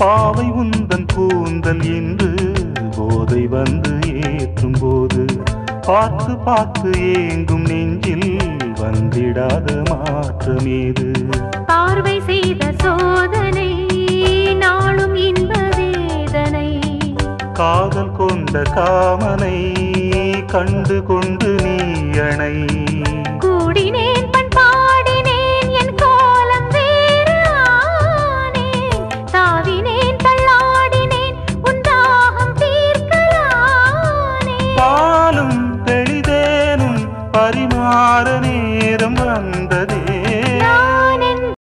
பாவை உந்தன் கூந்தல் என்று போதை வந்து ஏற்றும் போது பார்த்து பார்த்து ஏங்கும் நெஞ்சில் வந்திடாத மாற்றமேது பார்வை செய்த சோதனை நாளும் இன்ப வேதனை. காதல் கொண்ட காமனை கண்டு கொண்டு நீ அணை. மாறனே